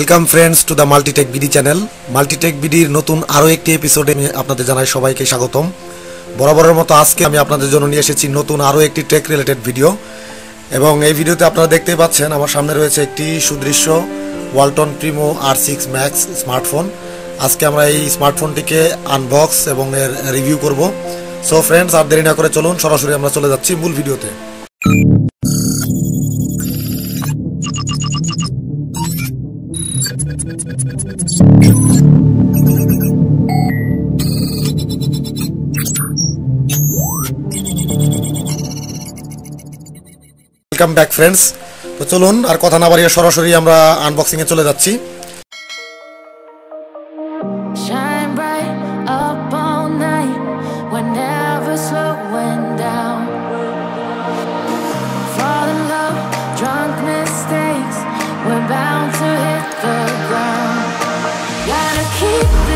Welcome friends to the Multitech BD channel Multitech বিডির নতুন আরও একটি এপিসোডে আপনাদের জানাই সবাইকে স্বাগতম। বরাবরের মতো আজকে আমি আপনাদের জন্য নিয়ে এসেছি নতুন আরও একটি টেক রিলেটেড ভিডিও এবং এই ভিডিওতে আপনারা দেখতেই পাচ্ছেন, আমার সামনে রয়েছে একটি সুদৃশ্য Walton Primo R six Max smartphone আজকে আমরা এই স্মার্টফোনটিকে আনবক্স এবং এর রিভিউ করব। সো ফ্রেন্ডস আর দেরি না করে চলুন, সরাসরি আমরা চলে যাচ্ছি মূল ভিডিওতে ওয়েলকাম ব্যাক ফ্রেন্ডস তো চলুন আর কথা না বাড়িয়ে সরাসরি আমরা আনবক্সিংয়ে চলে যাচ্ছি। me.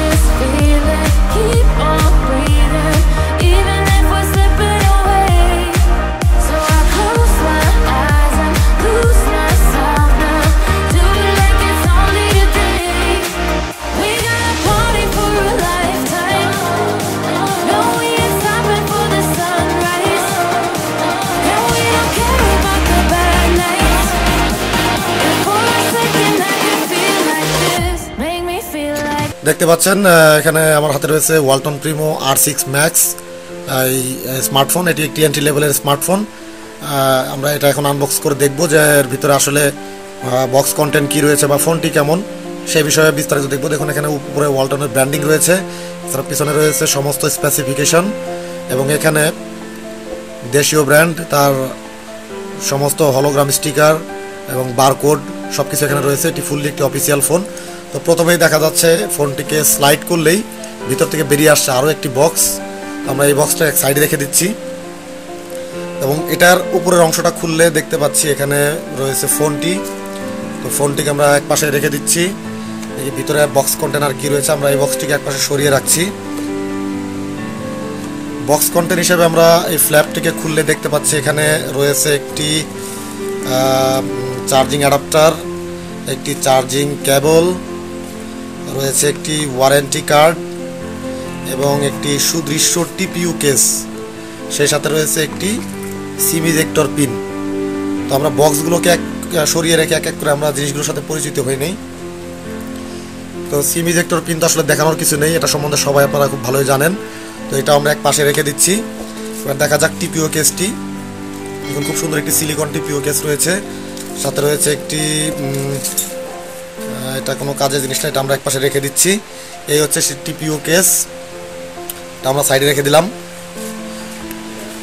দেখতে পাচ্ছেন এখানে আমার হাতে রয়েছে Walton Primo R six Max এই স্মার্টফোন এটি একটি এন্ট্রি লেভেলের স্মার্টফোন আমরা এটা এখন আনবক্স করে দেখব যে এর ভিতরে আসলে বক্স কন্টেন্ট কি রয়েছে বা ফোনটি কেমন। সেই বিষয়ে বিস্তারিত দেখব। দেখুন, এখানে উপরে ওয়ালটনের ব্র্যান্ডিং রয়েছে এছাড়া পিছনে রয়েছে সমস্ত স্পেসিফিকেশন এবং এখানে দেশীয় ব্র্যান্ড তার সমস্ত হলোগ্রাম স্টিকার এবং বারকোড সব কিছু এখানে রয়েছে। এটি ফুললি একটি অফিসিয়াল ফোন তো প্রথমেই দেখা যাচ্ছে ফোনটিকে স্লাইড করলেই ভিতর থেকে বেরিয়ে আসছে আরও একটি বক্স। আমরা এই বক্সটা এক সাইডে রেখে দিচ্ছি। এবং এটার উপরের অংশটা খুললে দেখতে পাচ্ছি এখানে রয়েছে ফোনটি। তো ফোনটিকে আমরা এক পাশে রেখে দিচ্ছি। এই ভিতরে বক্স কন্টেনার কি রয়েছে আমরা এই বক্সটিকে এক পাশে সরিয়ে রাখছি। বক্স কন্টেন হিসেবে আমরা এই ফ্ল্যাপটিকে খুললে দেখতে পাচ্ছি এখানে রয়েছে একটি চার্জিং অ্যাডাপ্টার, একটি চার্জিং কেবল রয়েছে একটি ওয়ারেন্টি কার্ড এবং একটি সুদৃশ্য টিপিউ কেস সেই সাথে রয়েছে একটি সিম ইজেক্টর পিন তো আমরা বক্সগুলোকে এক সরিয়ে রেখে এক এক করে আমরা জিনিসগুলোর সাথে পরিচিত হয়ে নেই। তো সিম ইজেক্টর পিন তো আসলে দেখানোর কিছু নেই, এটা সম্বন্ধে সবাই আপনারা খুব ভালোই জানেন। তো এটা আমরা এক পাশে রেখে দিচ্ছি। এবার দেখা যাক টিপিও কেসটি দেখুন, খুব সুন্দর একটি সিলিকন টিপিও কেস রয়েছে। সাথে রয়েছে একটি এটা কোনো কাজের জিনিস না, এটা আমরা এক পাশে রেখে দিচ্ছি। এই হচ্ছে টিপিও কেস। এটা আমরা সাইডে রেখে দিলাম।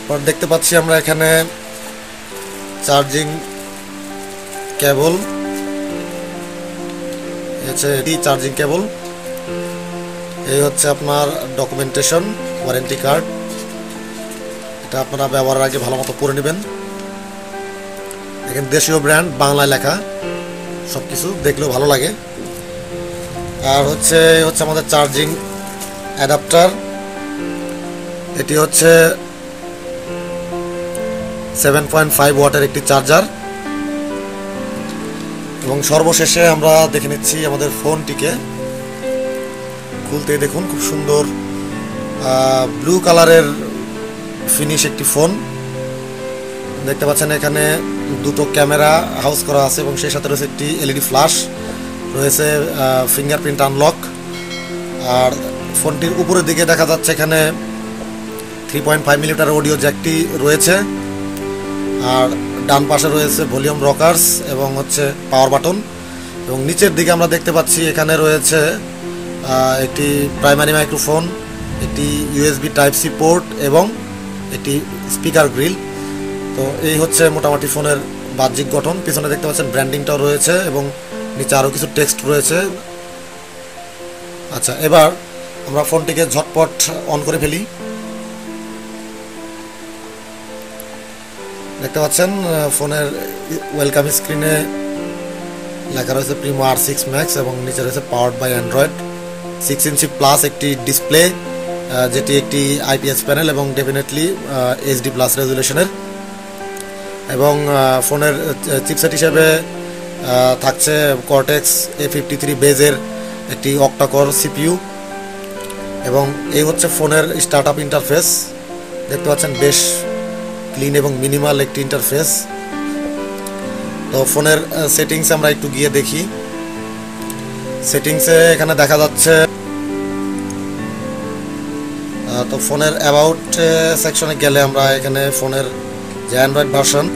পর দেখতে পাচ্ছি আমরা এখানে চার্জিং কেবল। হচ্ছে এটি চার্জিং কেবল। এই হচ্ছে আপনার ডকুমেন্টেশন, ওয়ারেন্টি কার্ড। এটা আপনারা ব্যবহারের আগে ভালো মতো পড়ে নেবেন। এখানে দেশীয় ব্র্যান্ড, বাংলায় লেখা। সব কিছু দেখলেও ভালো লাগে। আর হচ্ছে হচ্ছে আমাদের চার্জিং অ্যাডাপ্টার। এটি হচ্ছে সেভেন পয়েন্ট ফাইভ ওয়াটের একটি চার্জার। এবং সর্বশেষে আমরা দেখে নিচ্ছি আমাদের ফোনটিকে। খুলতে দেখুন, খুব সুন্দর ব্লু কালারের ফিনিশ একটি ফোন। দেখতে পাচ্ছেন এখানে দুটো ক্যামেরা হাউস করা আছে এবং সেই সাথে রয়েছে একটি এলইডি ফ্ল্যাশ রয়েছে ফিঙ্গারপ্রিন্ট আনলক আর ফোনটির উপরের দিকে দেখা যাচ্ছে এখানে three point five millimetre audio জ্যাকটি রয়েছে, আর ডান পাশে রয়েছে ভলিউম রকার্স এবং হচ্ছে পাওয়ার বাটন এবং নিচের দিকে আমরা দেখতে পাচ্ছি এখানে রয়েছে একটি প্রাইমারি মাইক্রোফোন একটি ইউএসবি টাইপ সি পোর্ট এবং একটি স্পিকার গ্রিল তো এই হচ্ছে মোটামুটি ফোনের বাহ্যিক গঠন। পিছনে দেখতে পাচ্ছেন ব্র্যান্ডিংটাও রয়েছে এবং নিচে আরও কিছু টেক্সট রয়েছে। আচ্ছা এবার আমরা ফোনটিকে ঝটপট অন করে ফেলি। দেখতে পাচ্ছেন ফোনের ওয়েলকাম স্ক্রিনে লেখা রয়েছে প্রিমো আর সিক্স ম্যাক্স এবং নিচে রয়েছে powered by Android six inch plus একটি ডিসপ্লে যেটি একটি আইপিএস প্যানেল এবং ডেফিনেটলি এইচডি প্লাস রেজুলেশনের এবং ফোনের চিপসেট হিসেবে থাকছে কর্টেক্স এ ফিফটি থ্রি বেজের একটি অক্টাকর সিপিইউ এবং এই হচ্ছে ফোনের স্টার্ট আপ ইন্টারফেস দেখতে পাচ্ছেন বেশ ক্লিন এবং মিনিমাল একটি ইন্টারফেস তো ফোনের সেটিংস আমরা একটু গিয়ে দেখি। সেটিংসে এখানে দেখা যাচ্ছে তো ফোনের অ্যাবাউট সেকশনে গেলে আমরা এখানে ফোনের যে অ্যান্ড্রয়েড ভার্সন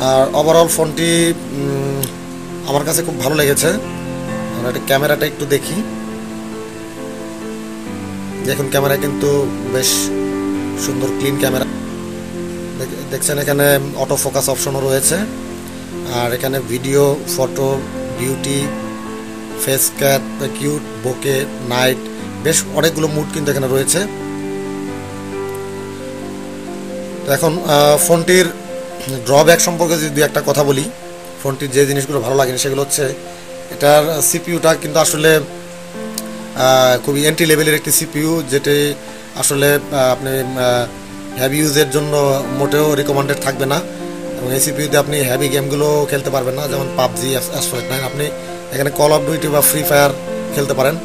আর ওভারঅল ফোনটি আমার কাছে খুব ভালো লেগেছে। একটা ক্যামেরাটা একটু দেখি। দেখুন, ক্যামেরা কিন্তু বেশ সুন্দর ক্লিন ক্যামেরা। দেখ- দেখছেন এখানে অটো ফোকাস অপশনও রয়েছে। আর এখানে video photo beauty face cat cute bokeh night বেশ অনেকগুলো মুড কিন্তু এখানে রয়েছে। এখন ফোনটির ড্রব্যাক সম্পর্কে যদি দু একটা কথা বলি, ফোনটির যে জিনিসগুলো ভালো লাগেনি সেগুলো হচ্ছে, এটার সিপিইউটা কিন্তু আসলে খুবই এন্ট্রি লেভেলের একটি সিপিইউ, যেটি আসলে আপনি হ্যাভি ইউজের জন্য মোটেও রিকমেন্ডেড থাকবে না। এবং এই সিপিউতে আপনি হ্যাভি গেমগুলো খেলতে পারবেন না, যেমন পাবজি অ্যাসফাইট নাইন আপনি এখানে কল অফ ডিউটি বা ফ্রি ফায়ার খেলতে পারেন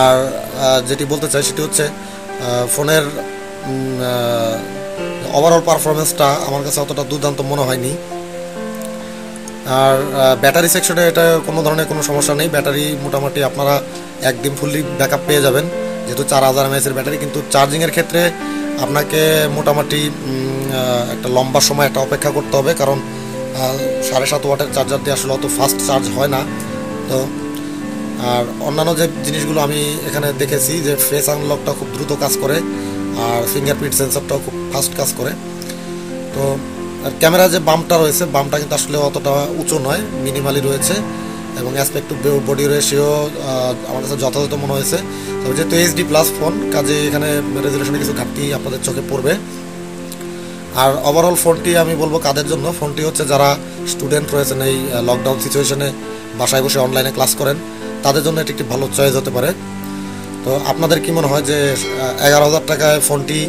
আর যেটি বলতে চাই সেটি হচ্ছে ফোনের ওভারঅল পারফরমেন্সটা আমার কাছে অতটা দুর্দান্ত মনে হয়নি। আর ব্যাটারি সেকশনে এটা কোনো ধরনের কোনো সমস্যা নেই। ব্যাটারি মোটামুটি আপনারা একদিন ফুললি ব্যাকআপ পেয়ে যাবেন। যেহেতু চার হাজার এমএসের ব্যাটারি কিন্তু চার্জিংয়ের ক্ষেত্রে আপনাকে মোটামুটি একটা লম্বা সময় একটা অপেক্ষা করতে হবে। কারণ সাড়ে সাত ওয়াটের চার্জার দিয়ে আসলে অত ফাস্ট চার্জ হয় না। তো, আর অন্যান্য যে জিনিসগুলো আমি এখানে দেখেছি যে ফেস আনলকটা খুব দ্রুত কাজ করে। আর ফিঙ্গারপ্রিন্ট সেন্সরটাও খুব ফাস্ট কাজ করে। তো, আর ক্যামেরা যে বামটা রয়েছে, বামটা কিন্তু আসলে অতটা উঁচু নয় মিনিমালি রয়েছে এবং অ্যাসপেক্ট টু বডি রেশিও আমার কাছে যথাযথ মনে হয়েছে। তবে যেহেতু এইচডি প্লাস ফোন কাজে এখানে রেজুলেশনে কিছু ঘাটতি আপনাদের চোখে পড়বে। আর ওভারঅল ফোনটি আমি বলব কাদের জন্য? ফোনটি হচ্ছে যারা স্টুডেন্ট রয়েছেন এই লকডাউন সিচুয়েশনে বাসায় বসে অনলাইনে ক্লাস করেন, তাদের জন্য এটি একটি ভালো চয়েস হতে পারে। তো আপনাদের কি মনে হয় যে এগারো হাজার টাকায় ফোনটি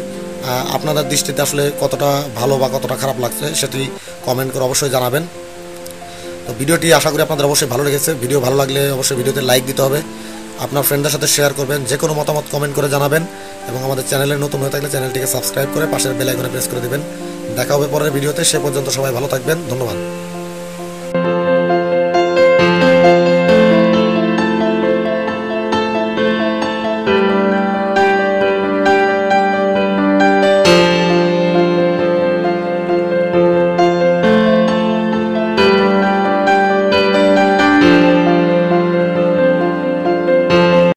আপনাদের দৃষ্টিতে আসলে কতটা ভালো বা কতটা খারাপ লাগছে সেটি কমেন্ট করে অবশ্যই জানাবেন। তো ভিডিওটি আশা করি আপনাদের অবশ্যই ভালো লেগেছে। ভিডিও ভালো লাগলে অবশ্যই ভিডিওতে লাইক দিতে হবে। আপনার ফ্রেন্ডদের সাথে শেয়ার করবেন, যে কোনো মতামত কমেন্ট করে জানাবেন এবং আমাদের চ্যানেলে নতুন হয়ে থাকলে চ্যানেলটিকে সাবস্ক্রাইব করে পাশের বেল আইকনে প্রেস করে দেবেন। দেখা হবে পরের ভিডিওতে। সে পর্যন্ত সবাই ভালো থাকবেন। ধন্যবাদ।